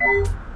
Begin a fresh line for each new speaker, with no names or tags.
you